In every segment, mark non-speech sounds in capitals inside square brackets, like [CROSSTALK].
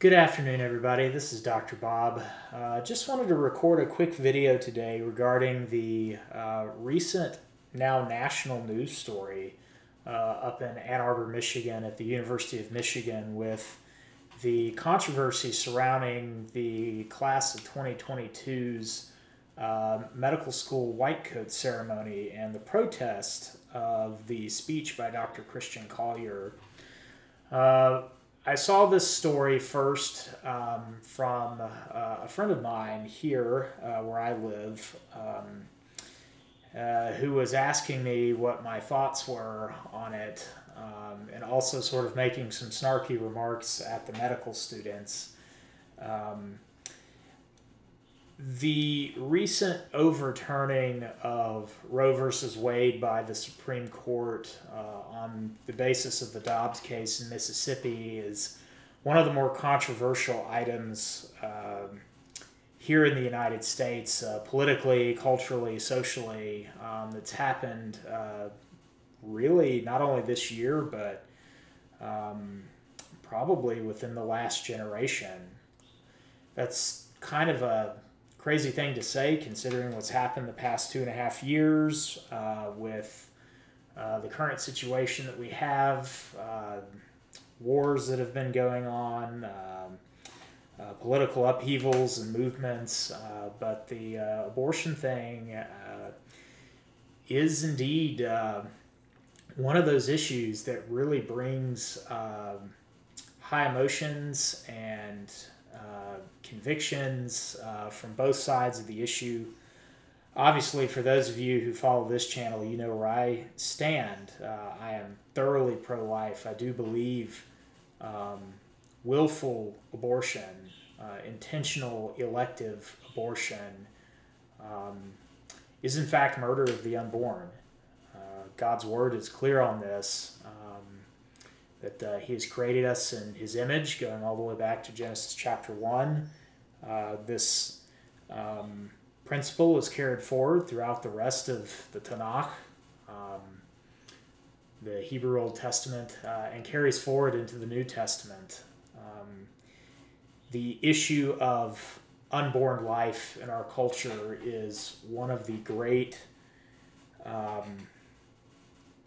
Good afternoon, everybody. This is Dr. Bob. Uh, just wanted to record a quick video today regarding the uh, recent, now national news story uh, up in Ann Arbor, Michigan, at the University of Michigan, with the controversy surrounding the class of 2022's uh, medical school white coat ceremony and the protest of the speech by Dr. Kristin Collier. I saw this story first um, from uh, a friend of mine here uh, where I live, um, uh, who was asking me what my thoughts were on it, um, and also sort of making some snarky remarks at the medical students. The recent overturning of Roe versus Wade by the Supreme Court uh, on the basis of the Dobbs case in Mississippi is one of the more controversial items um, here in the United States, uh, politically, culturally, socially, um, that's happened uh, really not only this year, but um, probably within the last generation. That's kind of a crazy thing to say considering what's happened the past two and a half years uh, with uh, the current situation that we have, uh, wars that have been going on, um, uh, political upheavals and movements. Uh, but the uh, abortion thing is indeed one of those issues that really brings um, high emotions and convictions uh, from both sides of the issue. Obviously, for those of you who follow this channel, you know where I stand. Uh, I am thoroughly pro life. I do believe um, willful abortion, uh, intentional elective abortion, um, is in fact murder of the unborn. Uh, God's word is clear on this that uh, He has created us in His image, going all the way back to Genesis chapter 1. Uh, this um, principle is carried forward throughout the rest of the Tanakh, um, the Hebrew Old Testament, uh, and carries forward into the New Testament. Um, the issue of unborn life in our culture is one of the great um,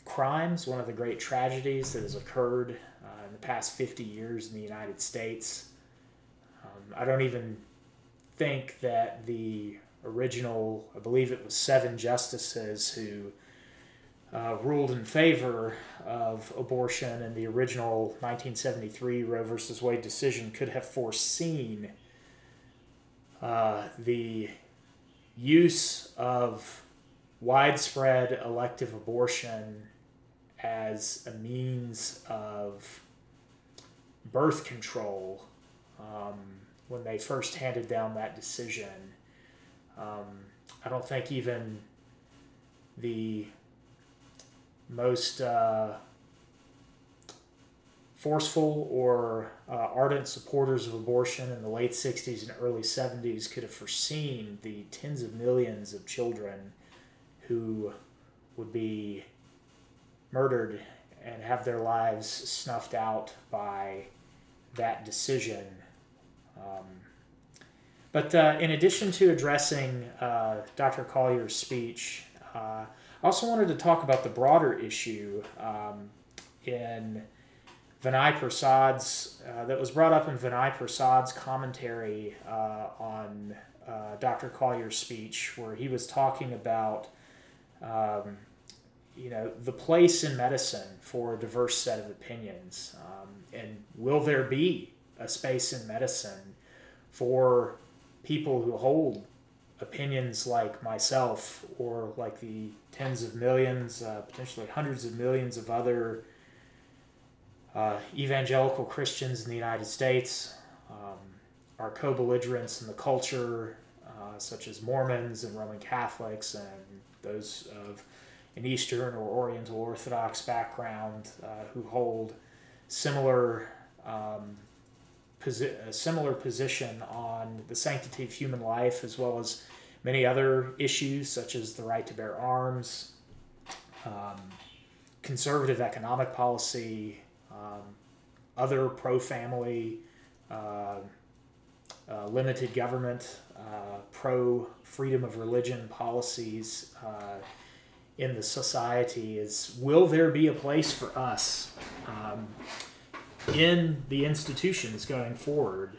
crimes, one of the great tragedies that has occurred uh, in the past 50 years in the United States. Um, I don't even think that the original, I believe it was seven justices who uh, ruled in favor of abortion in the original 1973 Roe versus Wade decision could have foreseen uh, the use of widespread elective abortion as a means of birth control um, when they first handed down that decision. Um, I don't think even the most uh, forceful or uh, ardent supporters of abortion in the late 60s and early 70s could have foreseen the tens of millions of children who would be murdered and have their lives snuffed out by that decision. Um, but uh, in addition to addressing uh, Dr. Collier's speech, uh, I also wanted to talk about the broader issue um, in Vinay Prasad's, uh, that was brought up in Vinay Prasad's commentary uh, on uh, Dr. Collier's speech, where he was talking about um, you know the place in medicine for a diverse set of opinions. Um, and will there be a space in medicine for people who hold opinions like myself or like the tens of millions uh, potentially hundreds of millions of other uh, evangelical christians in the united states um, our co-belligerents in the culture uh, such as mormons and roman catholics and those of an Eastern or Oriental Orthodox background uh, who hold similar um, posi- similar position on the sanctity of human life as well as many other issues such as the right to bear arms, um, conservative economic policy, um, other pro family uh, uh, limited government, pro freedom of religion policies in the society is will there be a place for us um, in the institutions going forward?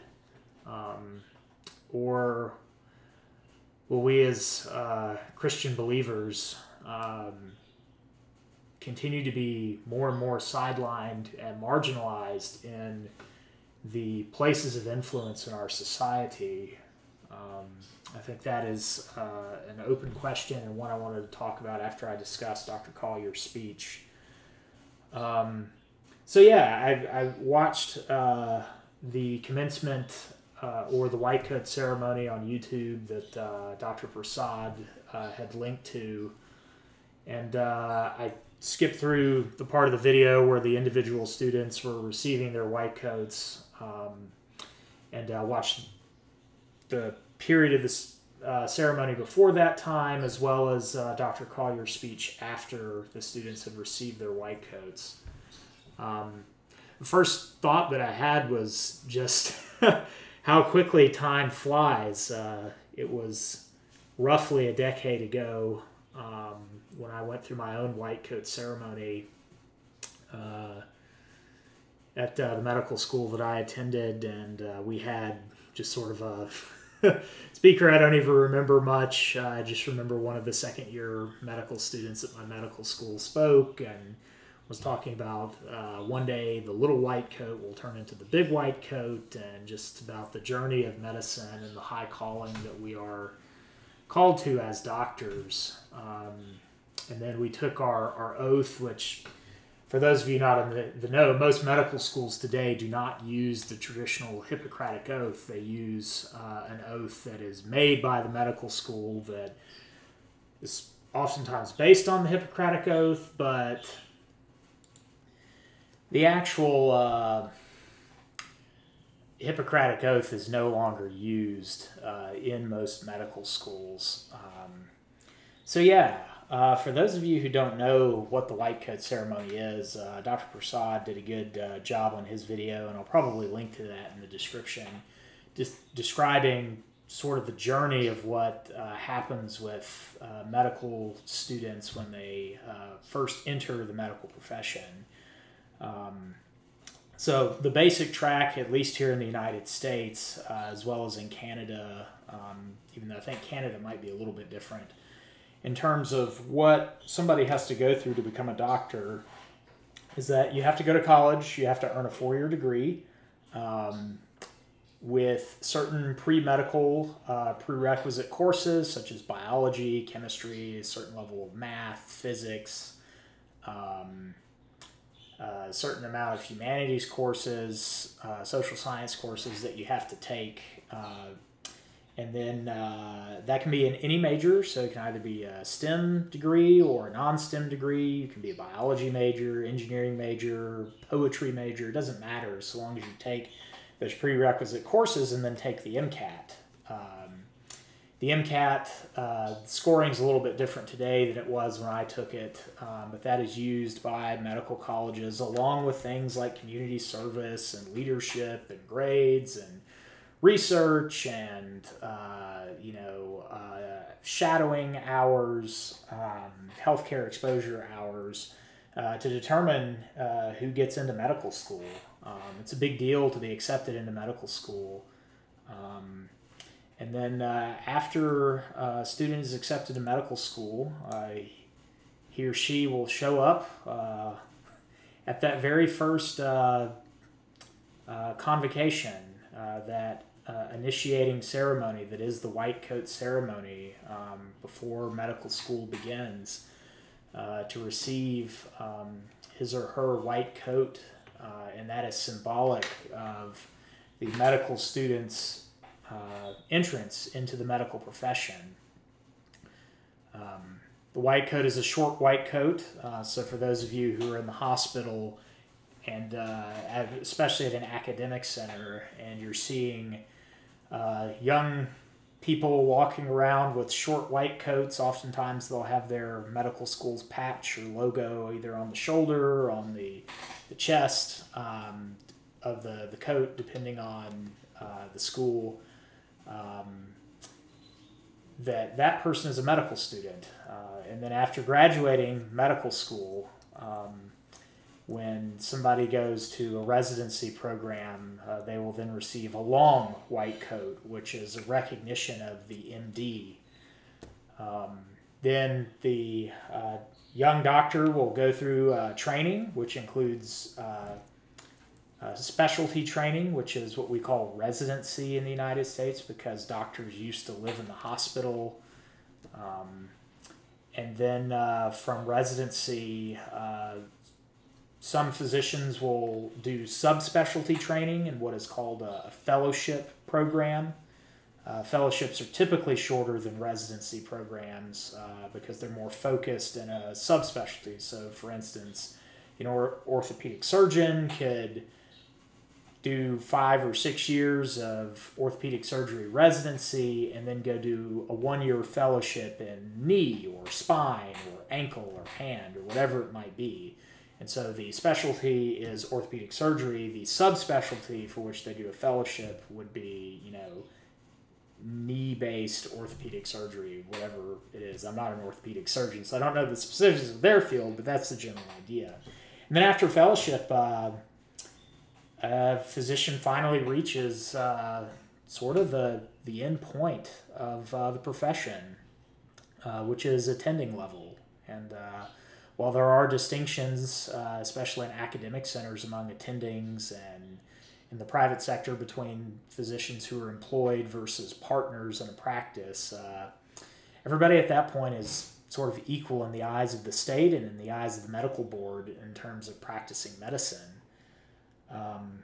Um, or will we as uh, Christian believers um, continue to be more and more sidelined and marginalized in the places of influence in our society? Um, I think that is uh, an open question and one I wanted to talk about after I discussed Dr. Collier's speech. Um, so yeah, I, I watched uh, the commencement uh, or the white coat ceremony on YouTube that uh, Dr. Prasad uh, had linked to, and uh, I skipped through the part of the video where the individual students were receiving their white coats, um, and watched the period of this uh, ceremony before that time, as well as uh, Dr. Collier's speech after the students had received their white coats. Um, the first thought that I had was just [LAUGHS] how quickly time flies. Uh, it was roughly a decade ago um, when I went through my own white coat ceremony uh, at uh, the medical school that I attended, and uh, we had just sort of a [LAUGHS] speaker I don't even remember much. I just remember one of the second year medical students at my medical school spoke and was talking about uh, one day the little white coat will turn into the big white coat and just about the journey of medicine and the high calling that we are called to as doctors. Um, and then we took our, our oath, which for those of you not in the, the know, most medical schools today do not use the traditional Hippocratic oath. They use uh, an oath that is made by the medical school that is oftentimes based on the Hippocratic oath, but the actual uh, Hippocratic oath is no longer used uh, in most medical schools. Um, so, yeah, uh, for those of you who don't know what the white coat ceremony is, uh, Dr. Prasad did a good uh, job on his video, and I'll probably link to that in the description, just describing sort of the journey of what uh, happens with uh, medical students when they first enter the medical profession. Um, so the basic track, at least here in the United States, as well as in Canada, um, even though I think Canada might be a little bit different in terms of what somebody has to go through to become a doctor is that you have to go to college, you have to earn a four year degree um, with certain pre medical uh, prerequisite courses such as biology, chemistry, a certain level of math, physics. Um, a certain amount of humanities courses, uh, social science courses that you have to take uh, and then uh, that can be in any major. So it can either be a STEM degree or a non STEM degree. You can be a biology major, engineering major, poetry major. It doesn't matter so long as you take those prerequisite courses and then take the MCAT. Um, the MCAT uh, scoring is a little bit different today than it was when I took it, um, but that is used by medical colleges along with things like community service and leadership and grades and research and uh, you know uh, shadowing hours, um, healthcare exposure hours uh, to determine uh, who gets into medical school. Um, it's a big deal to be accepted into medical school. Um, and then uh, after a student is accepted to medical school, he or she will show up uh, at that very first convocation that uh, initiating ceremony that is the white coat ceremony um, before medical school begins uh, to receive um, his or her white coat, uh, and that is symbolic of the medical student's uh, entrance into the medical profession. Um, the white coat is a short white coat, uh, so for those of you who are in the hospital, and uh, especially at an academic center, and you're seeing uh, young people walking around with short white coats. Oftentimes, they'll have their medical school's patch or logo either on the shoulder or on the, the chest. Um, of the, the coat, depending on uh, the school, um, that that person is a medical student. Uh, and then after graduating medical school, um, when somebody goes to a residency program, uh, they will then receive a long white coat, which is a recognition of the MD. Um, then the uh, young doctor will go through uh, training, which includes uh, uh, specialty training, which is what we call residency in the United States because doctors used to live in the hospital. Um, and then uh, from residency, some physicians will do subspecialty training in what is called a fellowship program. Uh, fellowships are typically shorter than residency programs uh, because they're more focused in a subspecialty. So, for instance, you know, orthopedic surgeon could do five or six years of orthopedic surgery residency and then go do a one year fellowship in knee or spine or ankle or hand or whatever it might be. And so the specialty is orthopedic surgery. The subspecialty for which they do a fellowship would be, you know, knee based orthopedic surgery, whatever it is. I'm not an orthopedic surgeon, so I don't know the specifics of their field, but that's the general idea. And then after fellowship, uh, a physician finally reaches uh, sort of the, the end point of uh, the profession, uh, which is attending level. And uh, while there are distinctions, uh, especially in academic centers among attendings and in the private sector between physicians who are employed versus partners in a practice, uh, everybody at that point is sort of equal in the eyes of the state and in the eyes of the medical board in terms of practicing medicine. Um,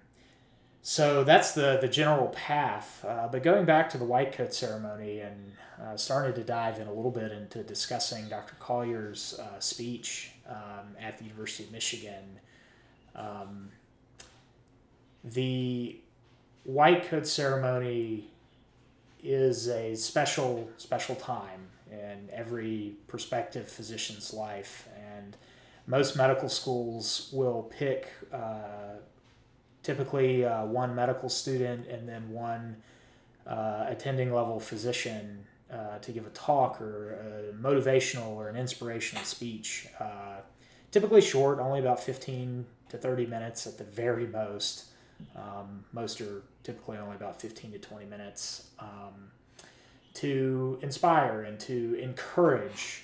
so that's the, the general path. Uh, but going back to the white coat ceremony and uh, starting to dive in a little bit into discussing Dr. Collier's uh, speech um, at the University of Michigan, um, the white coat ceremony is a special special time in every prospective physician's life and most medical schools will pick uh, typically uh, one medical student and then one uh, attending level physician uh, to give a talk or a motivational or an inspirational speech. Uh, typically short, only about 15 to 30 minutes at the very most. Um, most are typically only about 15 to 20 minutes um, to inspire and to encourage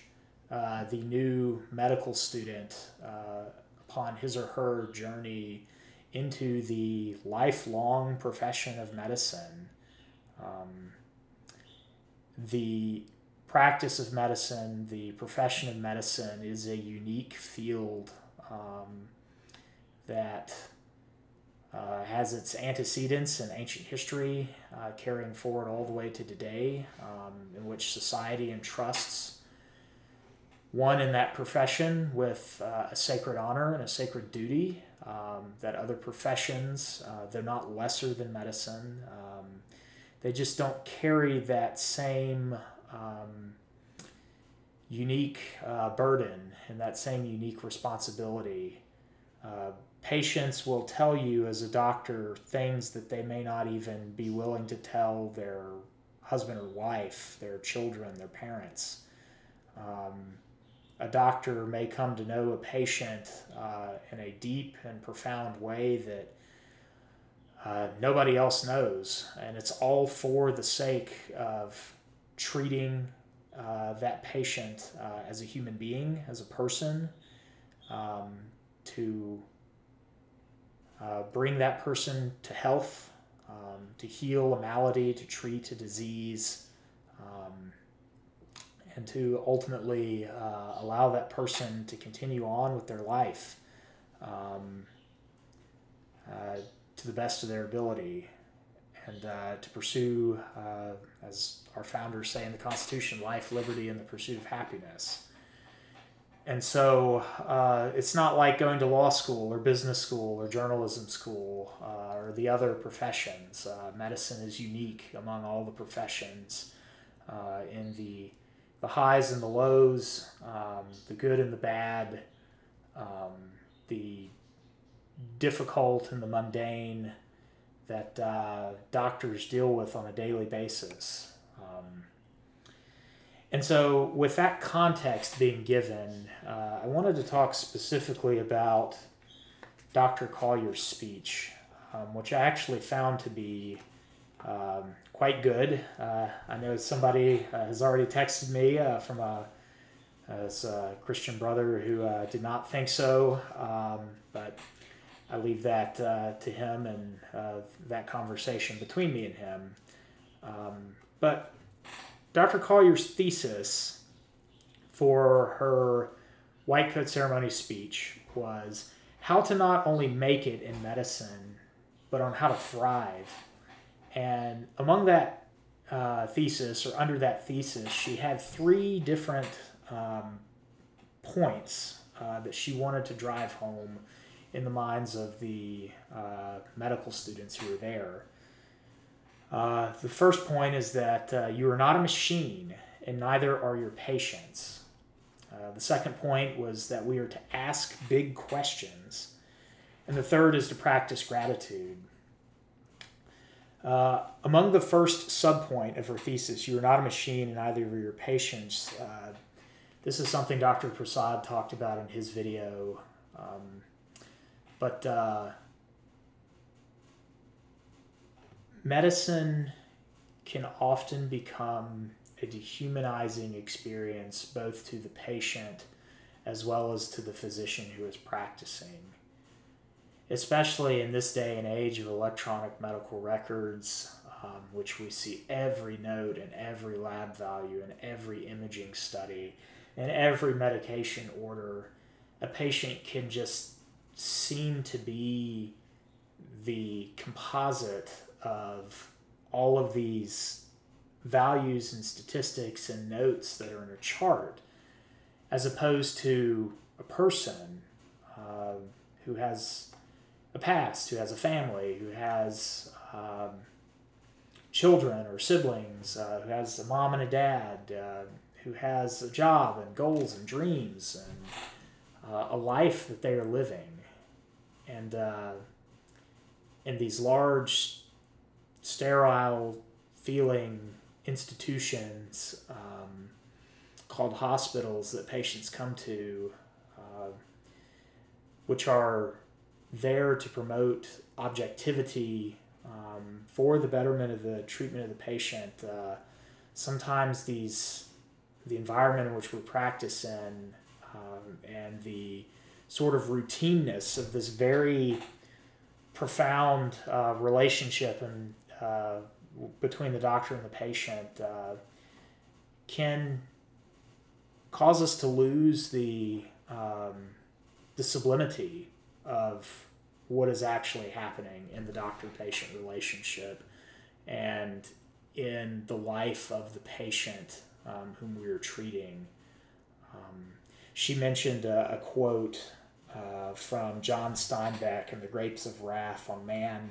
uh, the new medical student uh, upon his or her journey into the lifelong profession of medicine. Um, the practice of medicine, the profession of medicine, is a unique field um, that uh, has its antecedents in ancient history, uh, carrying forward all the way to today, um, in which society entrusts one in that profession with uh, a sacred honor and a sacred duty um, that other professions, uh, they're not lesser than medicine. Um, they just don't carry that same um, unique uh, burden and that same unique responsibility. Uh, patients will tell you, as a doctor, things that they may not even be willing to tell their husband or wife, their children, their parents. Um, a doctor may come to know a patient uh, in a deep and profound way that uh, nobody else knows. And it's all for the sake of treating uh, that patient uh, as a human being, as a person, um, to uh, bring that person to health, um, to heal a malady, to treat a disease. Um, and to ultimately uh, allow that person to continue on with their life um, uh, to the best of their ability and uh, to pursue, uh, as our founders say in the Constitution, life, liberty, and the pursuit of happiness. And so uh, it's not like going to law school or business school or journalism school uh, or the other professions. medicine is unique among all the professions in the the highs and the lows, um, the good and the bad, um, the difficult and the mundane that uh, doctors deal with on a daily basis. Um, and so, with that context being given, uh, I wanted to talk specifically about Dr. Collier's speech, um, which I actually found to be um, quite good. Uh, I know somebody uh, has already texted me uh, from a, a, Christian brother who uh, did not think so, um, but I leave that uh, to him and that conversation between me and him. Um, but Dr. Collier's thesis for her white coat ceremony speech was how to not only make it in medicine, but on how to thrive. And among that uh, thesis, or under that thesis, she had three different um, points uh, that she wanted to drive home in the minds of the uh, medical students who were there. Uh, the first point is that uh, you are not a machine, and neither are your patients. Uh, the second point was that we are to ask big questions. And the third is to practice gratitude. Uh, among the first subpoint of her thesis, you are not a machine, and either of your patients. Uh, this is something Dr. Prasad talked about in his video. Um, but uh, medicine can often become a dehumanizing experience both to the patient as well as to the physician who is practicing. Especially in this day and age of electronic medical records, um, which we see every note and every lab value and every imaging study and every medication order, a patient can just seem to be the composite of all of these values and statistics and notes that are in a chart, as opposed to a person uh, who has a past, who has a family, who has um, children or siblings, uh, who has a mom and a dad, uh, who has a job and goals and dreams and uh, a life that they are living. And uh, in these large sterile feeling institutions um, called hospitals that patients come to, uh, which are there to promote objectivity um, for the betterment of the treatment of the patient. Uh, sometimes these the environment in which we practice in um, and the sort of routineness of this very profound uh, relationship and uh, between the doctor and the patient uh, can cause us to lose the um, the sublimity of what is actually happening in the doctor patient relationship and in the life of the patient um, whom we are treating. Um, she mentioned a, a quote uh, from John Steinbeck in The Grapes of Wrath on man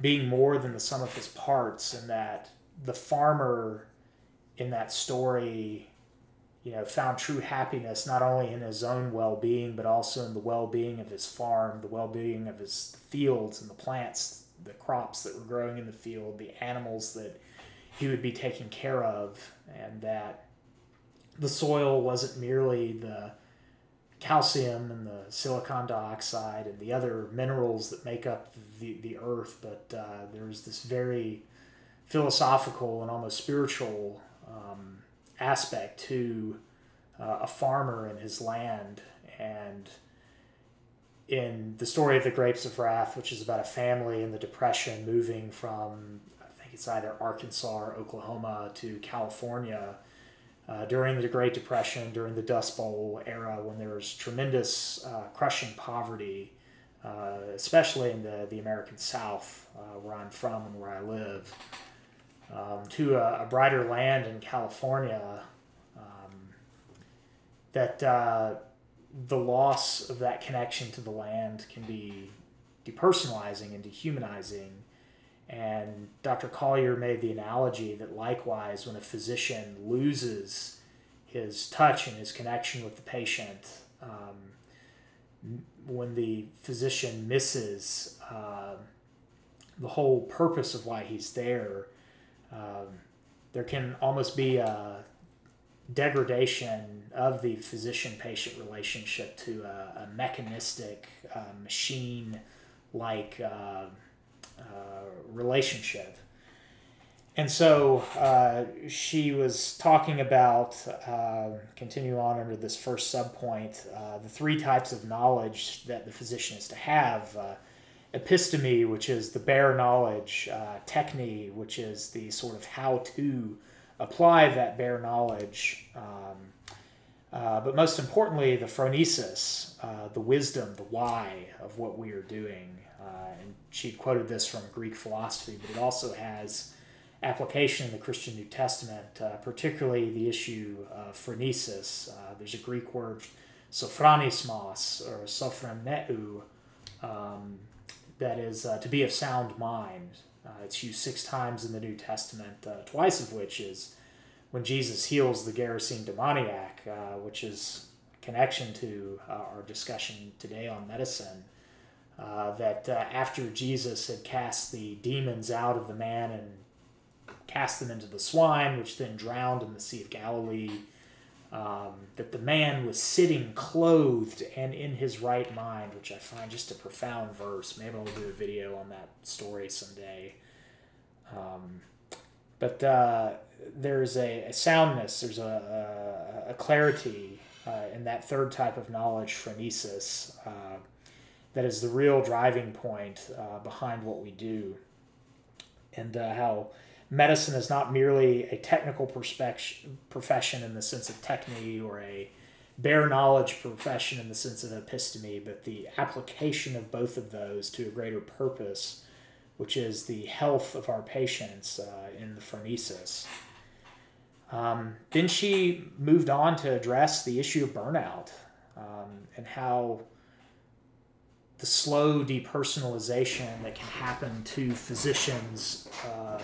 being more than the sum of his parts, and that the farmer in that story, you know, found true happiness not only in his own well being, but also in the well being of his farm, the well being of his fields and the plants, the crops that were growing in the field, the animals that he would be taking care of, and that the soil wasn't merely the calcium and the silicon dioxide and the other minerals that make up the, the earth, but uh, there's this very philosophical and almost spiritual um, aspect to uh, a farmer and his land. And in the story of the Grapes of Wrath, which is about a family in the Depression moving from, I think it's either Arkansas or Oklahoma to California uh, during the Great Depression, during the Dust Bowl era, when there was tremendous uh, crushing poverty, uh, especially in the, the American South, uh, where I'm from and where I live, um, to a, a, brighter land in California, um, that uh, the loss of that connection to the land can be depersonalizing and dehumanizing and Dr. Collier made the analogy that likewise, when a physician loses his touch and his connection with the patient, um, when the physician misses uh, the whole purpose of why he's there, um, there can almost be a degradation of the physician patient relationship to a, a mechanistic, uh, machine like uh, uh, relationship. And so uh, she was talking about, uh, continue on under this first subpoint, uh, the three types of knowledge that the physician is to have uh, episteme, which is the bare knowledge, uh, techne, which is the sort of how to apply that bare knowledge. Um, uh, but most importantly, the phronesis, uh, the wisdom, the why of what we are doing. Uh, and she quoted this from Greek philosophy, but it also has application in the Christian New Testament, uh, particularly the issue of phronesis. Uh, there's a Greek word, sophronismos, or sophroneu, um, that is uh, to be of sound mind. Uh, it's used six times in the New Testament, uh, twice of which is when Jesus heals the Gerasene demoniac, uh, which is connection to uh, our discussion today on medicine. Uh, that after Jesus had cast the demons out of the man and cast them into the swine, which then drowned in the Sea of Galilee, um, that the man was sitting clothed and in his right mind, which I find just a profound verse. Maybe I'll do a video on that story someday. Um, but uh, there's a, a, soundness, there's a, a, a clarity uh, in that third type of knowledge, phronesis, uh, that is the real driving point uh, behind what we do. And uh, how medicine is not merely a technical profession in the sense of technique or a bare knowledge profession in the sense of episteme, but the application of both of those to a greater purpose, which is the health of our patients uh, in the phronesis. Um, then she moved on to address the issue of burnout um, and how the slow depersonalization that can happen to physicians uh,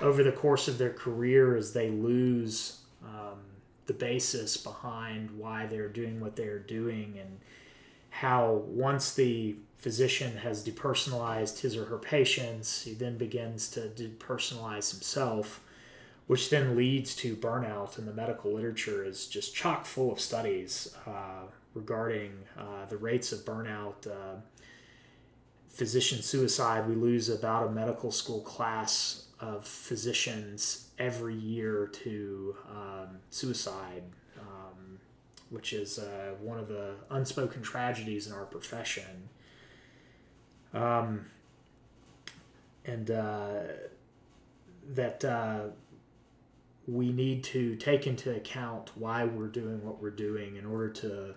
over the course of their career as they lose um, the basis behind why they're doing what they're doing and how once the physician has depersonalized his or her patients he then begins to depersonalize himself which then leads to burnout and the medical literature is just chock full of studies uh, regarding uh, the rates of burnout uh, physician suicide. We lose about a medical school class of physicians every year to um, suicide, um, which is uh, one of the unspoken tragedies in our profession. Um, and uh, that uh, we need to take into account why we're doing what we're doing in order to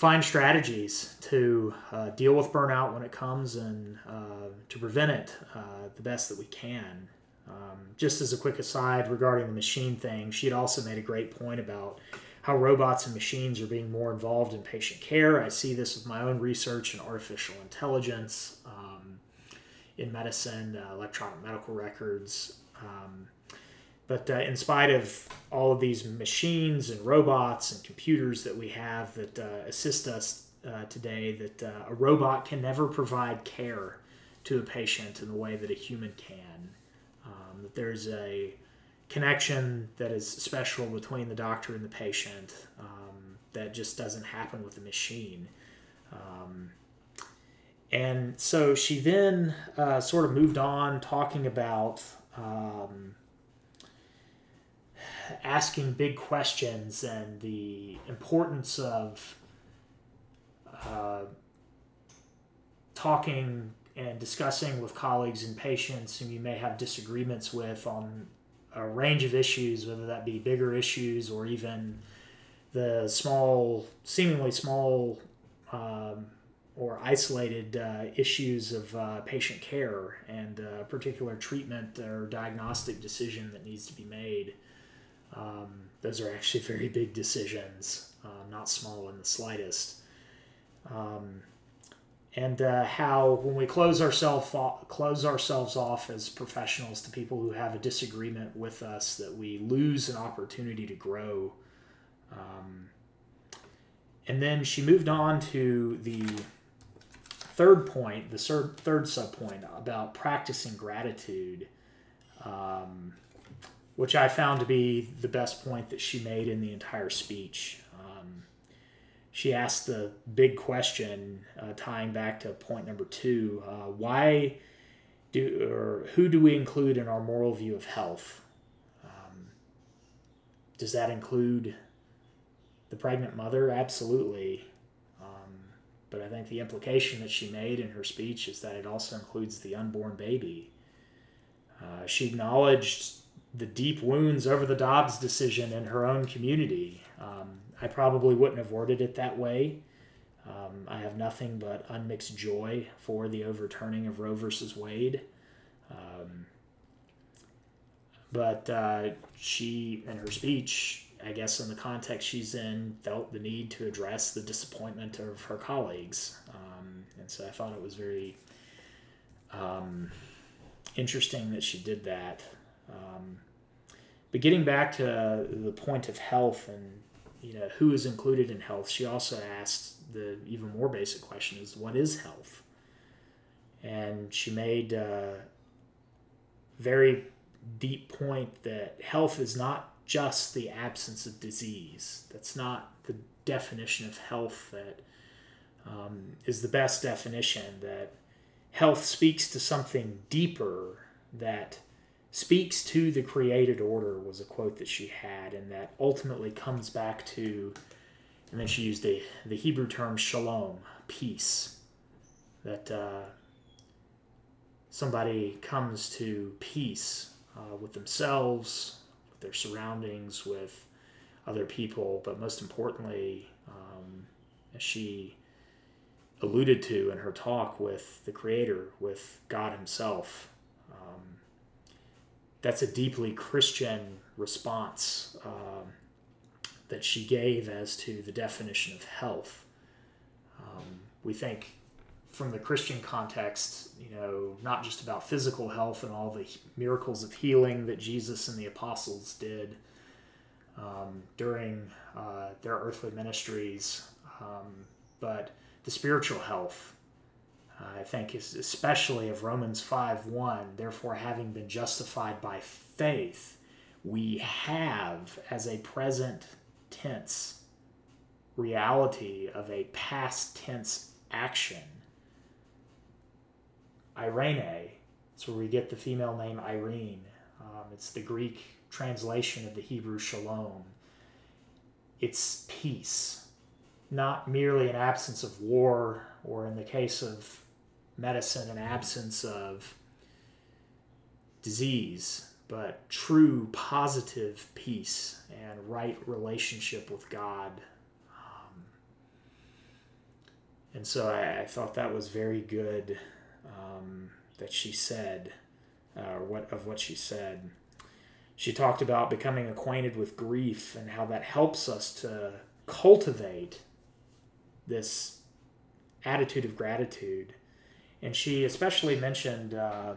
find strategies to uh, deal with burnout when it comes and uh, to prevent it uh, the best that we can. Um, just as a quick aside regarding the machine thing, she had also made a great point about how robots and machines are being more involved in patient care. I see this with my own research in artificial intelligence um, in medicine, uh, electronic medical records. Um, but uh, in spite of all of these machines and robots and computers that we have that uh, assist us uh, today, that uh, a robot can never provide care to a patient in the way that a human can. Um, that there's a connection that is special between the doctor and the patient um, that just doesn't happen with the machine. Um, and so she then uh, sort of moved on talking about um, asking big questions and the importance of uh, talking and discussing with colleagues and patients whom you may have disagreements with on a range of issues, whether that be bigger issues or even the small, seemingly small um, or isolated uh, issues of uh, patient care and a particular treatment or diagnostic decision that needs to be made. Um, those are actually [LAUGHS] very big decisions, uh, not small in the slightest. Um, and uh, how when we close ourselves close ourselves off as professionals to people who have a disagreement with us, that we lose an opportunity to grow. Um, and then she moved on to the third point, the third, third subpoint about practicing gratitude, um, which I found to be the best point that she made in the entire speech. Um, she asked the big question, uh, tying back to point number two: uh, Why do or who do we include in our moral view of health? Um, does that include the pregnant mother? Absolutely. Um, but I think the implication that she made in her speech is that it also includes the unborn baby. Uh, she acknowledged the deep wounds over the Dobbs decision in her own community. Um, I probably wouldn't have worded it that way. Um, I have nothing but unmixed joy for the overturning of Roe versus Wade. Um, but uh, she, in her speech, I guess in the context she's in, felt the need to address the disappointment of her colleagues. Um, and so I thought it was very um, interesting that she did that. Um, but getting back to the point of health and you know who is included in health, she also asked the even more basic question: is what is health? And she made a very deep point that health is not just the absence of disease. That's not the definition of health that um, is the best definition. That health speaks to something deeper that speaks to the created order was a quote that she had and that ultimately comes back to and then she used a, the hebrew term shalom peace that uh, somebody comes to peace uh, with themselves with their surroundings, with other people, but most importantly, um, as she alluded to in her talk with the Creator, with God Himself, that's a deeply Christian response um, that she gave as to the definition of health. Um, we think from the Christian context, you know, not just about physical health and all the miracles of healing that Jesus and the apostles did um, during uh, their earthly ministries, um, but the spiritual health. I think is especially of Romans 5 1. Therefore, having been justified by faith, we have as a present tense reality of a past tense action Irene. It's where we get the female name Irene. Um, it's the Greek translation of the Hebrew shalom. It's peace, not merely an absence of war, or in the case of medicine, an absence of disease, but true positive peace and right relationship with God. Um, and so I, I, thought that was very good um, that she said, uh, what of what she said. She talked about becoming acquainted with grief and how that helps us to cultivate this attitude of gratitude. And she especially mentioned uh,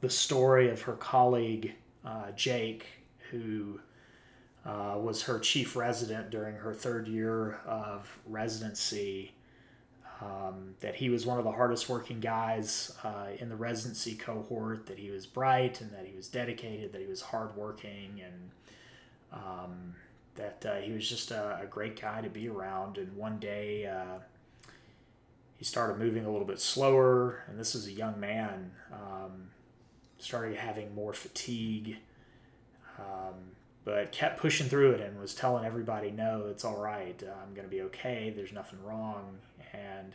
the story of her colleague uh, Jake, who uh, was her chief resident during her third year of residency um, that he was one of the hardest working guys uh, in the residency cohort, that he was bright and that he was dedicated, that he was hardworking, and um, that uh, he was just a, a, great guy to be around. And one day uh, he started moving a little bit slower, and this is a young man, um, started having more fatigue. Um, but kept pushing through it and was telling everybody, no, it's all right. I'm going to be okay. There's nothing wrong and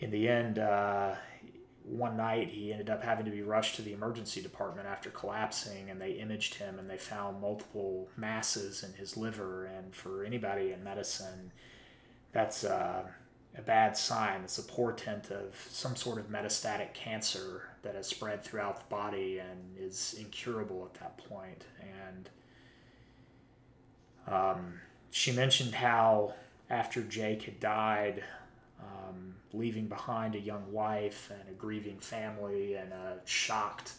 in the end, uh, one night he ended up having to be rushed to the emergency department after collapsing, and they imaged him and they found multiple masses in his liver. And for anybody in medicine, that's uh, a bad sign. It's a portent of some sort of metastatic cancer that has spread throughout the body and is incurable at that point. And um, she mentioned how after Jake had died, um, leaving behind a young wife and a grieving family and a shocked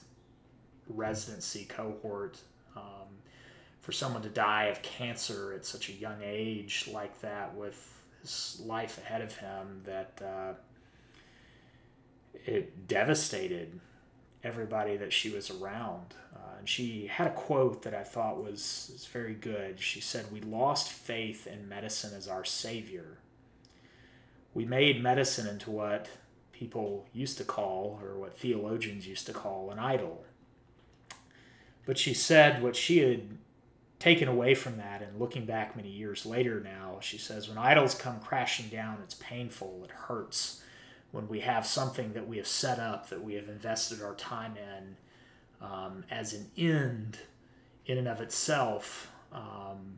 residency cohort. Um, for someone to die of cancer at such a young age like that with life ahead of him that uh, it devastated everybody that she was around. Uh, and she had a quote that I thought was, was very good. She said, We lost faith in medicine as our savior. We made medicine into what people used to call, or what theologians used to call, an idol. But she said what she had taken away from that and looking back many years later now she says when idols come crashing down it's painful. It hurts. When we have something that we have set up that we have invested our time in um, as an end in and of itself um,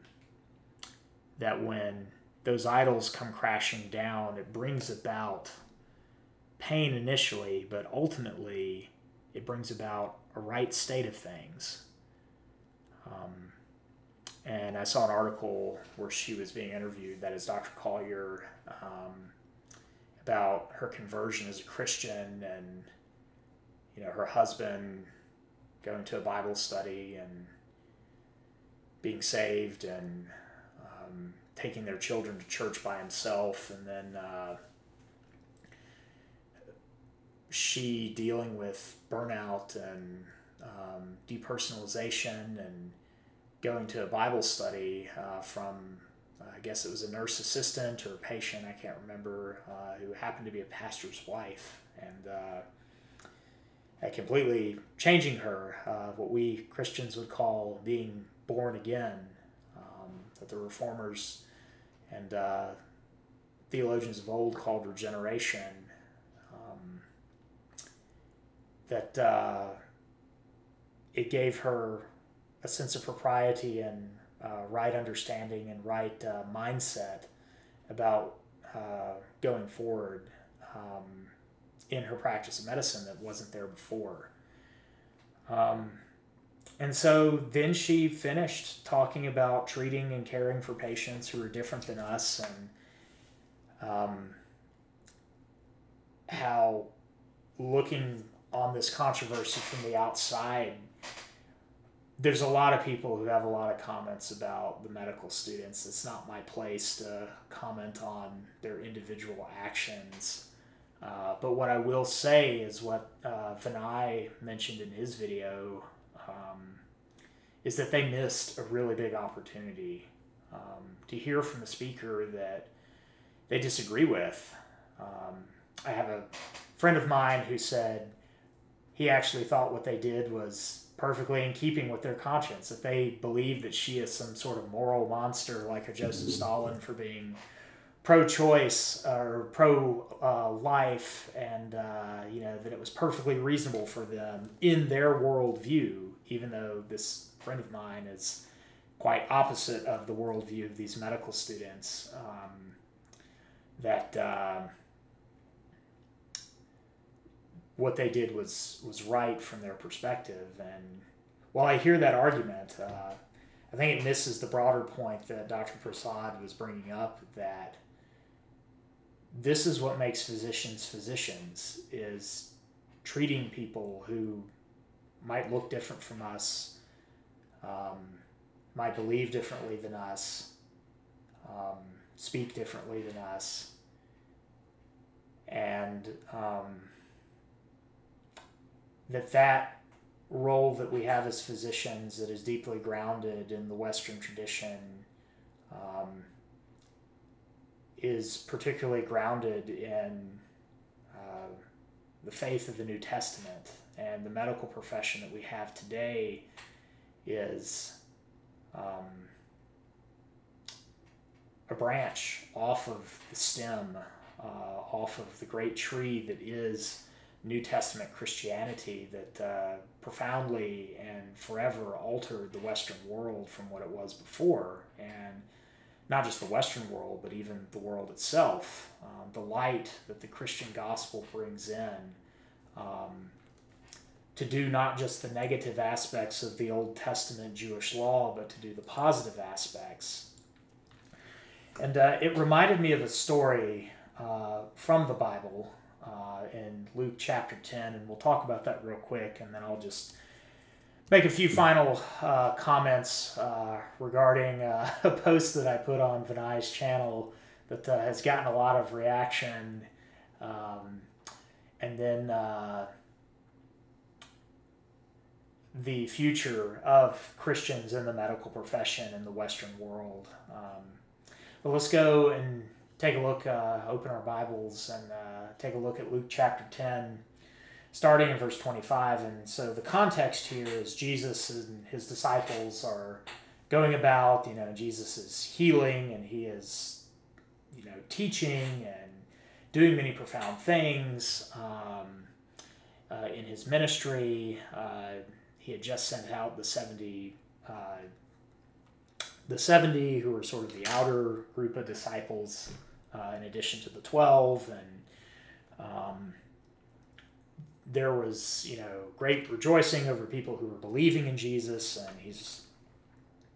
that when those idols come crashing down it brings about pain initially but ultimately it brings about a right state of things. Um, and I saw an article where she was being interviewed, that is Dr. Collier, um, about her conversion as a Christian and, you know, her husband going to a Bible study and being saved and um, taking their children to church by himself. And then uh, she dealing with burnout and um, depersonalization and going to a Bible study uh, from, uh, I guess it was a nurse assistant or a patient, I can't remember, uh, who happened to be a pastor's wife. And uh, completely changing her, uh, what we Christians would call being born again, um, that the reformers and uh, theologians of old called regeneration. Um, that it gave her a sense of propriety and uh, right understanding and right uh, mindset about uh, going forward um, in her practice of medicine that wasn't there before. Um, and so then she finished talking about treating and caring for patients who are different than us and um, how looking on this controversy from the outside there's a lot of people who have a lot of comments about the medical students. It's not my place to comment on their individual actions. Uh, but what I will say is what uh, Vinay mentioned in his video um, is that they missed a really big opportunity um, to hear from a speaker that they disagree with. Um, I have a friend of mine who said he actually thought what they did was perfectly in keeping with their conscience. If they believe that she is some sort of moral monster like a Joseph Stalin for being pro-choice or pro-life, and uh, you know that it was perfectly reasonable for them in their worldview, even though this friend of mine is quite opposite of the worldview of these medical students. Um, that. Uh, what they did was was right from their perspective. And while I hear that argument, uh, I think it misses the broader point that Dr. Prasad was bringing up that this is what makes physicians physicians is treating people who might look different from us, um, might believe differently than us, um, speak differently than us, and um, that that role that we have as physicians that is deeply grounded in the Western tradition um, is particularly grounded in uh, the faith of the New Testament. And the medical profession that we have today is um, a branch off of the stem, uh, off of the great tree that is New Testament Christianity that uh, profoundly and forever altered the Western world from what it was before. And not just the Western world, but even the world itself. Um, the light that the Christian gospel brings in um, to do not just the negative aspects of the Old Testament Jewish law, but to do the positive aspects. And uh, it reminded me of a story uh, from the Bible uh, in Luke chapter 10, and we'll talk about that real quick, and then I'll just make a few final uh, comments uh, regarding uh, [LAUGHS] a post that I put on Vinay's channel that uh, has gotten a lot of reaction. Um, and then uh, the future of Christians in the medical profession in the Western world. Um, but let's go and take a look, uh, open our Bibles, and take a look at Luke chapter 10 starting in verse 25. And so the context here is Jesus and his disciples are going about, you know, Jesus is healing and he is, you know, teaching and doing many profound things um, uh, in his ministry. Uh, he had just sent out the 70. Uh, the 70 who were sort of the outer group of disciples uh, in addition to the 12 and um, there was, you know, great rejoicing over people who were believing in Jesus, and his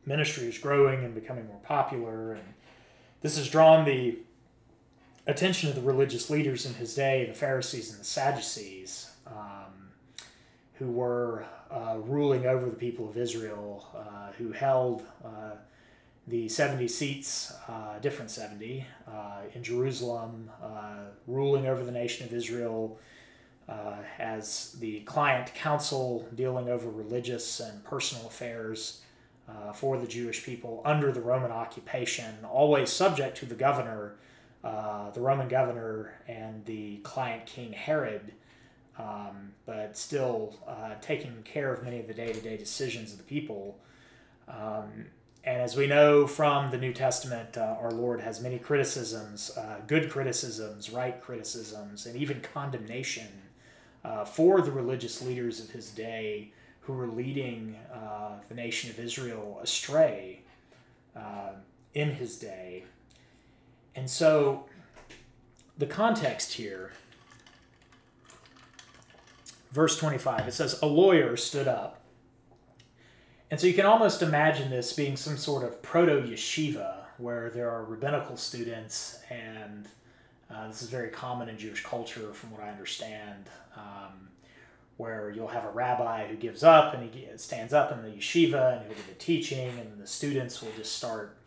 ministry is growing and becoming more popular. And this has drawn the attention of the religious leaders in his day, the Pharisees and the Sadducees, um, who were uh, ruling over the people of Israel, uh, who held uh, the 70 seats, uh, different 70, uh, in Jerusalem, uh, ruling over the nation of Israel uh, as the client council dealing over religious and personal affairs uh, for the Jewish people under the Roman occupation, always subject to the governor, uh, the Roman governor, and the client king Herod, um, but still taking care of many of the day to day decisions of the people. Um, and as we know from the New Testament, uh, our Lord has many criticisms, uh, good criticisms, right criticisms, and even condemnation uh, for the religious leaders of his day who were leading uh, the nation of Israel astray uh, in his day. And so the context here, verse 25, it says, A lawyer stood up. And so you can almost imagine this being some sort of proto yeshiva where there are rabbinical students and uh, this is very common in Jewish culture, from what I understand, um, where you'll have a rabbi who gives up and he stands up in the yeshiva and he'll give a teaching, and the students will just start,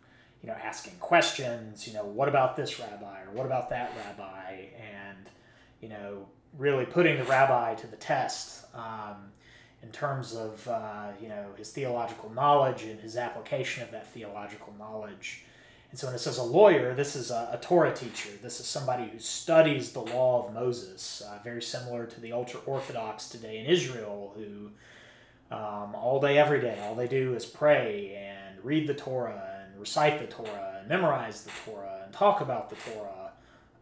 you know, asking questions. You know, what about this rabbi or what about that rabbi, and you know, really putting the rabbi to the test. Um, in terms of uh, you know his theological knowledge and his application of that theological knowledge and so when it says a lawyer, this is a, a Torah teacher. This is somebody who studies the law of Moses, uh, very similar to the ultra Orthodox today in Israel, who um, all day, every day, all they do is pray and read the Torah and recite the Torah and memorize the Torah and talk about the Torah.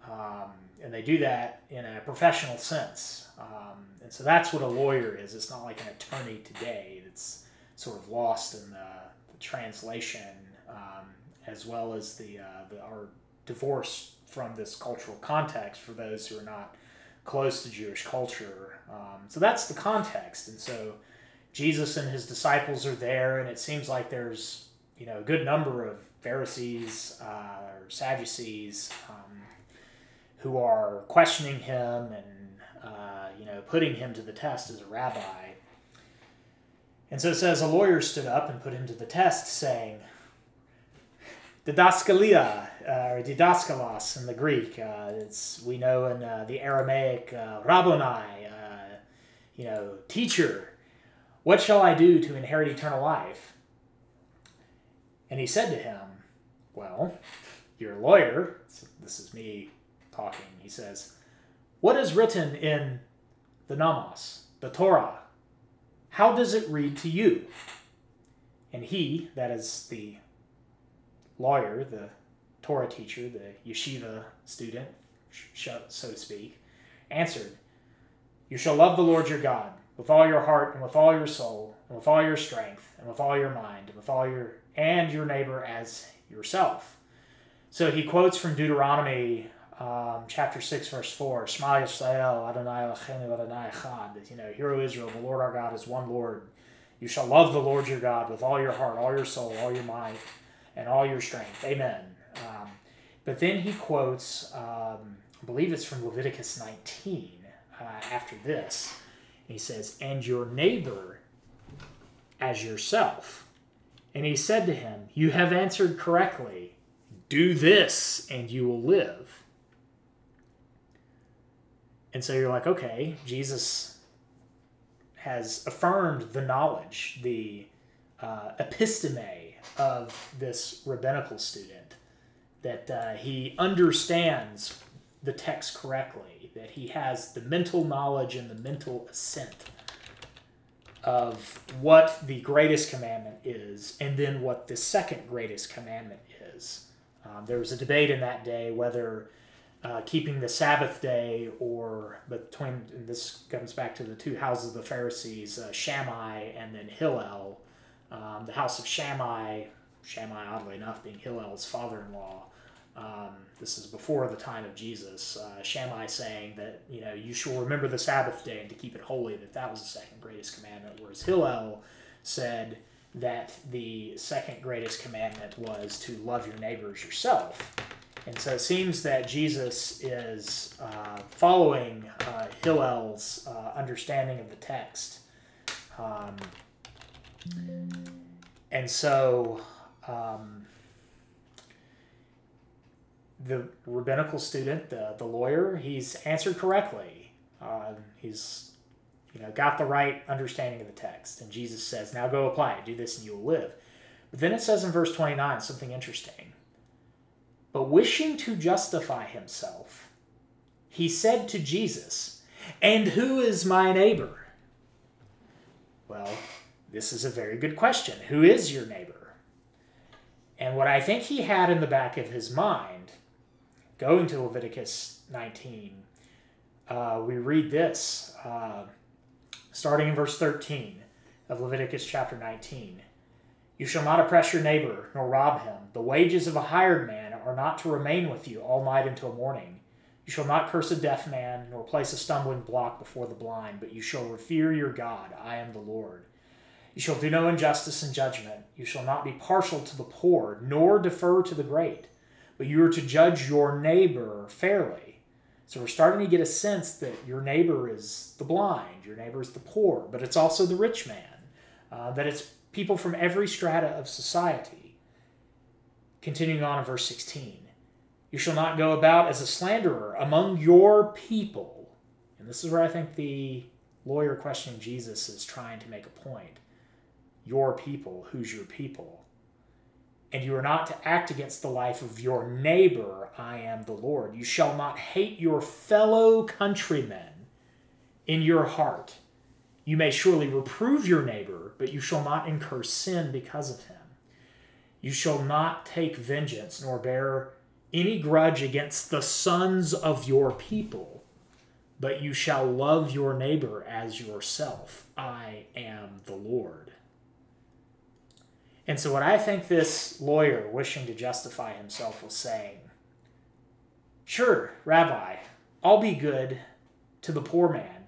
Um, and they do that in a professional sense. Um, and so that's what a lawyer is. It's not like an attorney today that's sort of lost in the, the translation. Um, as well as the, uh, the our divorce from this cultural context for those who are not close to Jewish culture. Um, so that's the context, and so Jesus and his disciples are there, and it seems like there's you know a good number of Pharisees uh, or Sadducees um, who are questioning him and uh, you know putting him to the test as a rabbi. And so it says a lawyer stood up and put him to the test, saying, didaskalia uh, or didaskalos in the Greek. Uh, it's we know in uh, the Aramaic uh, rabboni, uh, you know, teacher. What shall I do to inherit eternal life? And he said to him, Well, you're a lawyer. This is me talking. He says, What is written in the nomos, the Torah? How does it read to you? And he, that is the lawyer, the Torah teacher, the yeshiva student, so to speak, answered, You shall love the Lord your God with all your heart and with all your soul and with all your strength and with all your mind and with all your and your neighbor as yourself. So he quotes from Deuteronomy um, chapter 6, verse 4, Shema Yisrael, Adonai Eloheinu, Adonai Echad. You know, Hear O Israel, the Lord our God is one Lord. You shall love the Lord your God with all your heart, all your soul, all your mind, and all your strength. Amen. Um, but then he quotes, um, I believe it's from Leviticus 19 uh, after this. He says, And your neighbor as yourself. And he said to him, You have answered correctly. Do this, and you will live. And so you're like, okay, Jesus has affirmed the knowledge, the uh, episteme of this rabbinical student, that uh, he understands the text correctly, that he has the mental knowledge and the mental assent of what the greatest commandment is and then what the second greatest commandment is. Um, there was a debate in that day whether uh, keeping the Sabbath day or between, and this comes back to the two houses of the Pharisees, uh, Shammai and then Hillel. Um, the house of Shammai, Shammai, oddly enough, being Hillel's father in law. Um, this is before the time of Jesus. Uh, Shammai saying that you know you shall remember the Sabbath day and to keep it holy. That that was the second greatest commandment. Whereas Hillel said that the second greatest commandment was to love your neighbors yourself. And so it seems that Jesus is uh, following uh, Hillel's uh, understanding of the text. Um, and so um, the rabbinical student, the, the lawyer, he's answered correctly. Uh, he's you know got the right understanding of the text. And Jesus says, now go apply it, do this and you will live. But then it says in verse 29 something interesting. But wishing to justify himself, he said to Jesus, And who is my neighbor? Well, this is a very good question. Who is your neighbor? And what I think he had in the back of his mind, going to Leviticus 19, uh, we read this, uh, starting in verse 13 of Leviticus chapter 19. You shall not oppress your neighbor, nor rob him. The wages of a hired man are not to remain with you all night until morning. You shall not curse a deaf man, nor place a stumbling block before the blind, but you shall revere your God. I am the Lord. You shall do no injustice in judgment. You shall not be partial to the poor, nor defer to the great, but you are to judge your neighbor fairly. So we're starting to get a sense that your neighbor is the blind, your neighbor is the poor, but it's also the rich man, uh, that it's people from every strata of society. Continuing on in verse 16 You shall not go about as a slanderer among your people. And this is where I think the lawyer questioning Jesus is trying to make a point. Your people, who's your people? And you are not to act against the life of your neighbor. I am the Lord. You shall not hate your fellow countrymen in your heart. You may surely reprove your neighbor, but you shall not incur sin because of him. You shall not take vengeance, nor bear any grudge against the sons of your people, but you shall love your neighbor as yourself. I am the Lord. And so, what I think this lawyer, wishing to justify himself, was saying Sure, Rabbi, I'll be good to the poor man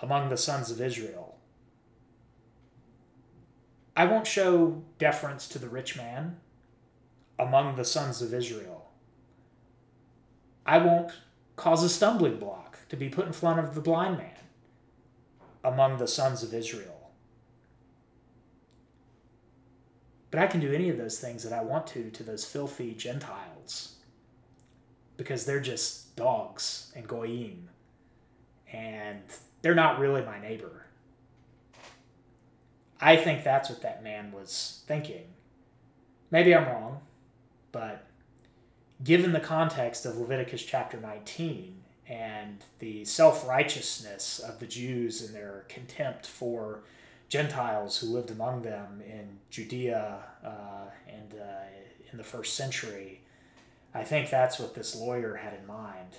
among the sons of Israel. I won't show deference to the rich man among the sons of Israel. I won't cause a stumbling block to be put in front of the blind man among the sons of Israel. But I can do any of those things that I want to to those filthy Gentiles because they're just dogs and goyim. And they're not really my neighbor. I think that's what that man was thinking. Maybe I'm wrong, but given the context of Leviticus chapter 19 and the self righteousness of the Jews and their contempt for Gentiles who lived among them in Judea uh, and uh, in the first century, I think that's what this lawyer had in mind.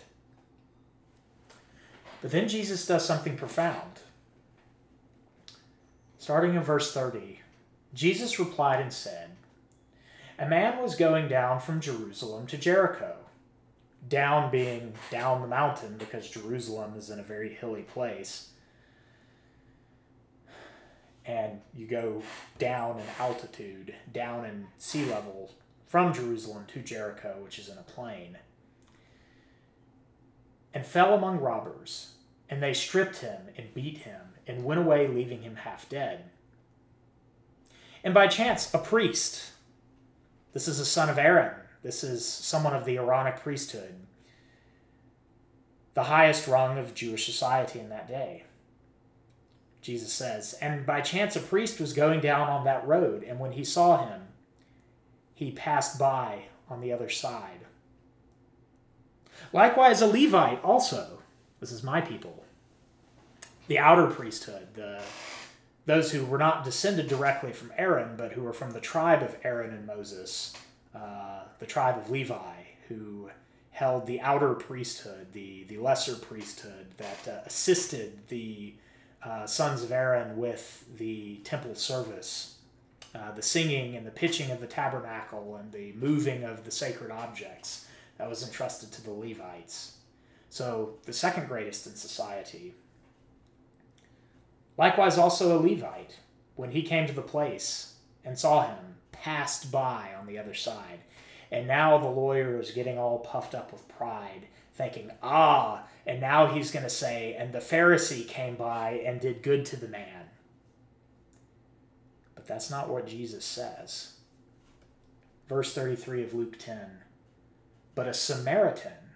But then Jesus does something profound. Starting in verse 30, Jesus replied and said, A man was going down from Jerusalem to Jericho. Down being down the mountain because Jerusalem is in a very hilly place and you go down in altitude, down in sea level from Jerusalem to Jericho, which is in a plain, and fell among robbers, and they stripped him and beat him and went away, leaving him half dead. And by chance, a priest. This is a son of Aaron. This is someone of the Aaronic priesthood, the highest rung of Jewish society in that day. Jesus says, and by chance a priest was going down on that road, and when he saw him, he passed by on the other side. Likewise, a Levite also. This is my people. The outer priesthood, the those who were not descended directly from Aaron, but who were from the tribe of Aaron and Moses, uh, the tribe of Levi, who held the outer priesthood, the, the lesser priesthood that uh, assisted the uh, sons of Aaron with the temple service, uh, the singing and the pitching of the tabernacle and the moving of the sacred objects that was entrusted to the Levites. So, the second greatest in society. Likewise, also a Levite, when he came to the place and saw him, passed by on the other side. And now the lawyer is getting all puffed up with pride, thinking, ah, and now he's going to say, and the Pharisee came by and did good to the man. But that's not what Jesus says. Verse 33 of Luke 10 But a Samaritan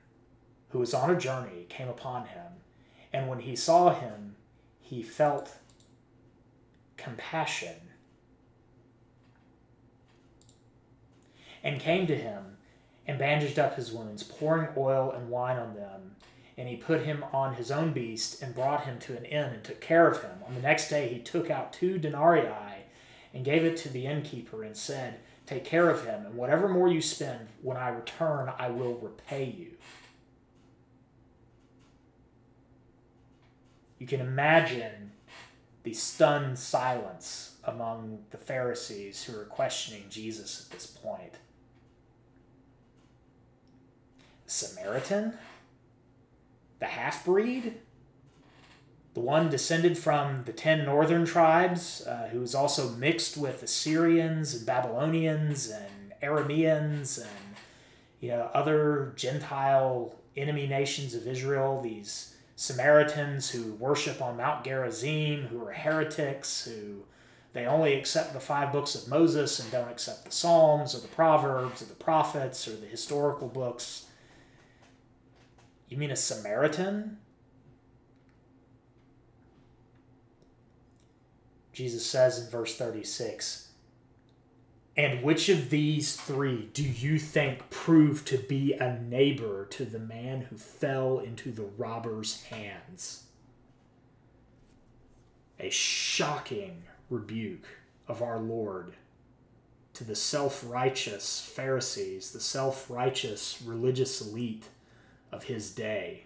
who was on a journey came upon him, and when he saw him, he felt compassion and came to him and bandaged up his wounds, pouring oil and wine on them. And he put him on his own beast and brought him to an inn and took care of him. On the next day, he took out two denarii and gave it to the innkeeper and said, Take care of him, and whatever more you spend, when I return, I will repay you. You can imagine the stunned silence among the Pharisees who are questioning Jesus at this point. Samaritan? The half breed? The one descended from the ten northern tribes, uh, who was also mixed with Assyrians and Babylonians and Arameans and you know other Gentile enemy nations of Israel. These Samaritans who worship on Mount Gerizim, who are heretics, who they only accept the five books of Moses and don't accept the Psalms or the Proverbs or the prophets or the historical books. You mean a Samaritan? Jesus says in verse 36 And which of these three do you think proved to be a neighbor to the man who fell into the robber's hands? A shocking rebuke of our Lord to the self righteous Pharisees, the self righteous religious elite of his day.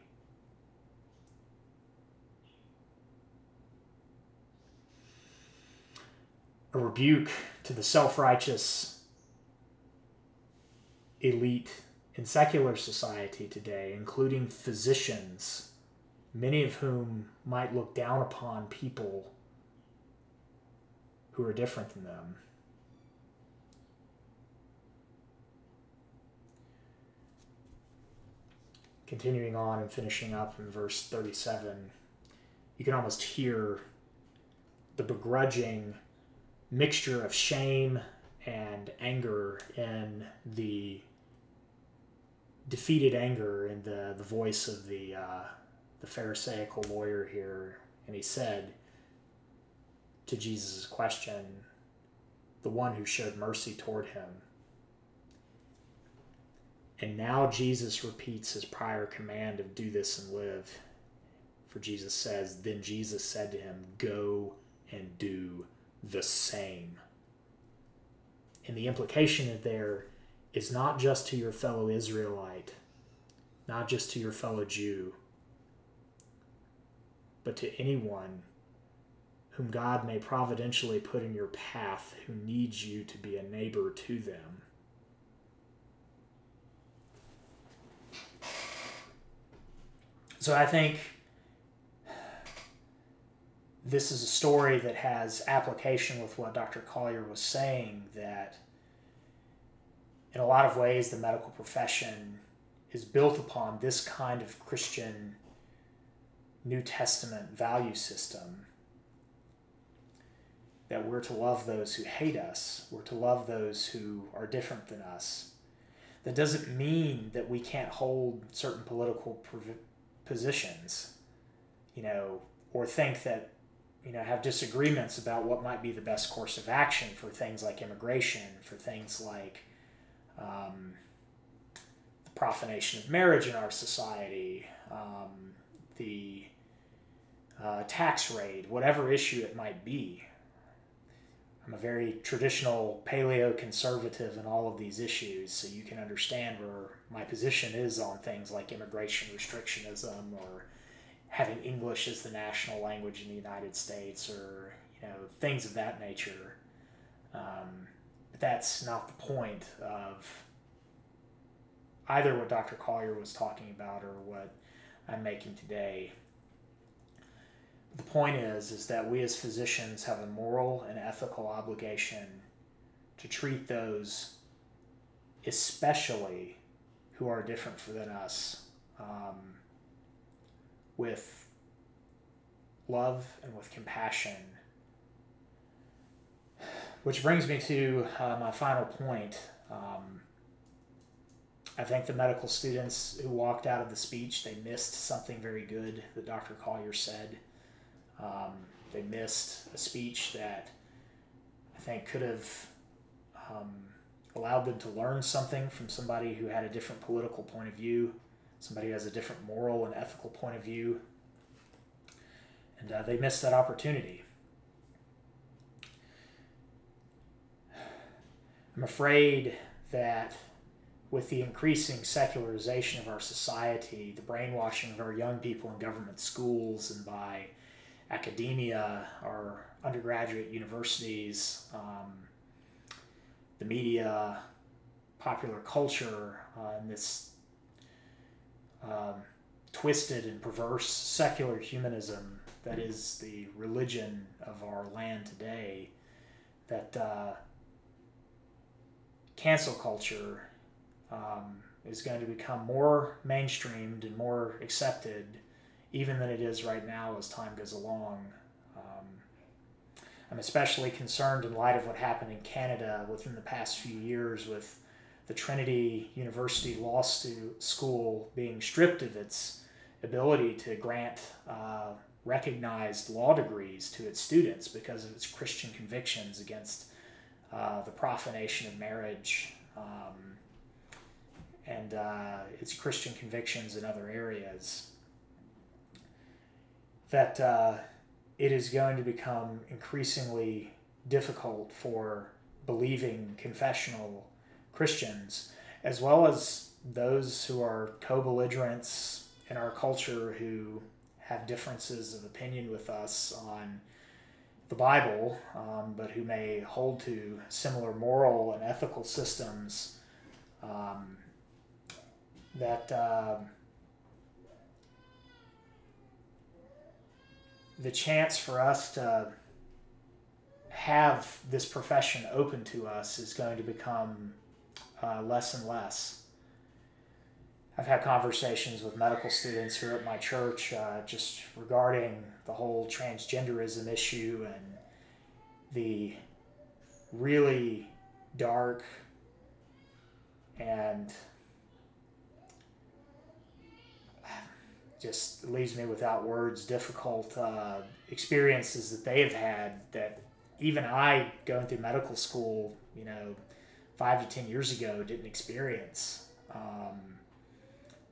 A rebuke to the self righteous elite in secular society today, including physicians, many of whom might look down upon people who are different than them. continuing on and finishing up in verse 37, you can almost hear the begrudging mixture of shame and anger in the defeated anger in the, the voice of the, uh, the Pharisaical lawyer here. And he said to Jesus' question, the one who showed mercy toward him, and now Jesus repeats his prior command of do this and live. For Jesus says, Then Jesus said to him, Go and do the same. And the implication of there is not just to your fellow Israelite, not just to your fellow Jew, but to anyone whom God may providentially put in your path who needs you to be a neighbor to them. So I think this is a story that has application with what Dr. Collier was saying that in a lot of ways the medical profession is built upon this kind of Christian New Testament value system. that we're to love those who hate us, we're to love those who are different than us. That doesn't mean that we can't hold certain political positions, you know, or think that, you know, have disagreements about what might be the best course of action for things like immigration, for things like um, the profanation of marriage in our society, um, the uh, tax rate, whatever issue it might be. I'm a very traditional paleo conservative in all of these issues, so you can understand where my position is on things like immigration restrictionism or having English as the national language in the United States or you know things of that nature. Um, but that's not the point of either what Dr. Collier was talking about or what I'm making today. The point is, is that we as physicians have a moral and ethical obligation to treat those, especially who are different than us, um, with love and with compassion. Which brings me to uh, my final point. Um, I think the medical students who walked out of the speech, they missed something very good that Dr. Collier said. Um, they missed a speech that I think could have um, allowed them to learn something from somebody who had a different political point of view, somebody has a different moral and ethical point of view. And uh, they missed that opportunity. I'm afraid that with the increasing secularization of our society, the brainwashing of our young people in government schools and by academia, our undergraduate universities, um, the media, popular culture, uh, and this um, twisted and perverse secular humanism that is the religion of our land today, that uh, cancel culture um, is going to become more mainstreamed and more accepted even than it is right now as time goes along. Um, I'm especially concerned in light of what happened in Canada within the past few years with the Trinity University Law School being stripped of its ability to grant uh, recognized law degrees to its students because of its Christian convictions against uh, the profanation of marriage. Um, and uh, its Christian convictions in other areas, that uh, it is going to become increasingly difficult for believing confessional Christians, as well as those who are co belligerents in our culture who have differences of opinion with us on the Bible, um, but who may hold to similar moral and ethical systems um, that uh, the chance for us to have this profession open to us is going to become uh, less and less. I've had conversations with medical students here at my church uh, just regarding the whole transgenderism issue and the really dark and just leaves me without words. Difficult uh, experiences that they have had that even I, going through medical school, you know, five to ten years ago, didn't experience. Um,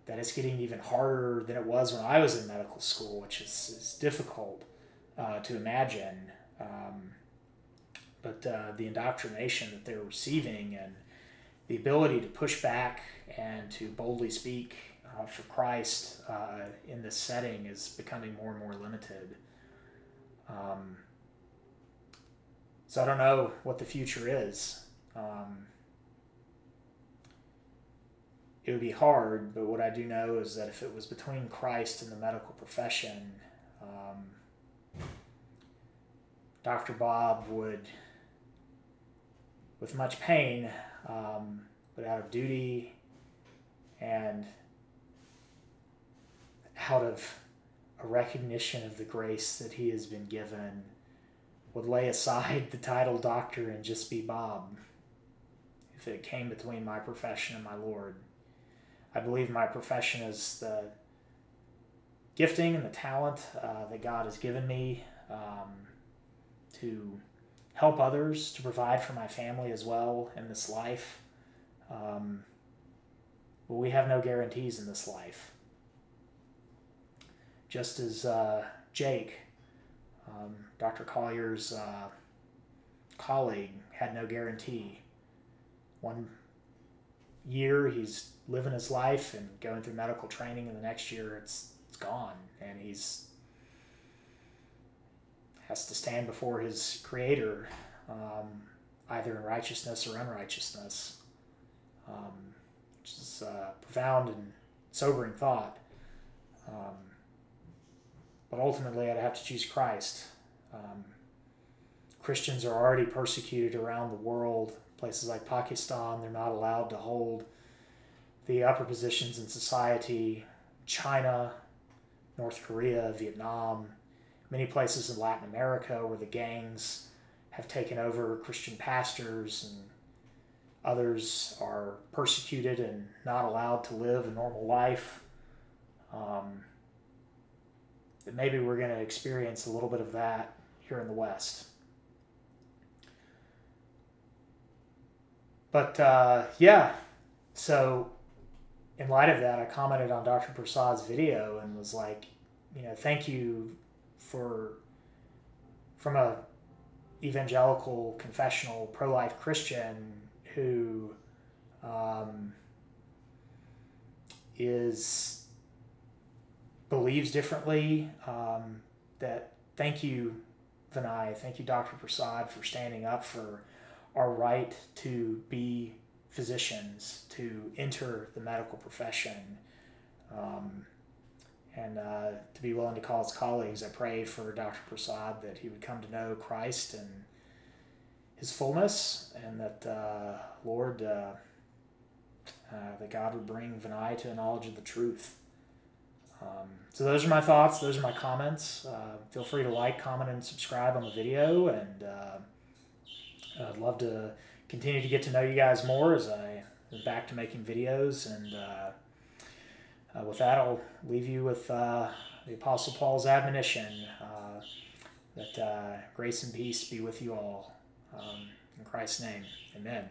that it's getting even harder than it was when I was in medical school, which is, is difficult uh, to imagine. Um, but uh, the indoctrination that they're receiving and the ability to push back and to boldly speak uh, for Christ uh, in this setting is becoming more and more limited. Um, so I don't know what the future is. Um, it would be hard, but what I do know is that if it was between Christ and the medical profession, um, Dr. Bob would, with much pain, um, but out of duty and out of a recognition of the grace that he has been given, would lay aside the title doctor and just be Bob if it came between my profession and my Lord. I believe my profession is the gifting and the talent uh, that God has given me um, to help others, to provide for my family as well in this life. Um, but we have no guarantees in this life. Just as uh, Jake, um, Dr. Collier's uh, colleague, had no guarantee. One year he's living his life and going through medical training, and the next year it's it's gone, and he's has to stand before his creator, um, either in righteousness or unrighteousness, um, which is a profound and sobering thought. Um, but ultimately, I'd have to choose Christ. Um, Christians are already persecuted around the world. Places like Pakistan, they're not allowed to hold the upper positions in society. China, North Korea, Vietnam, many places in Latin America where the gangs have taken over Christian pastors and others are persecuted and not allowed to live a normal life. Um, that maybe we're going to experience a little bit of that here in the West. But uh, yeah, so in light of that, I commented on Dr. Prasad's video and was like, you know, thank you for from a evangelical confessional pro-life Christian who um, is believes differently. Um, that thank you, Vinay. Thank you, Dr. Prasad, for standing up for our right to be physicians, to enter the medical profession. Um, and uh, to be willing to call his colleagues. I pray for Dr. Prasad that he would come to know Christ and his fullness, and that uh, Lord, uh, uh that God would bring Vinay to a knowledge of the truth. Um, so those are my thoughts. Those are my comments. Uh, feel free to like, comment, and subscribe on the video, and uh, I'd love to continue to get to know you guys more as I am back to making videos and uh, with that, I'll leave you with uh, the Apostle Paul's admonition uh, that uh, grace and peace be with you all. Um, in Christ's name, amen.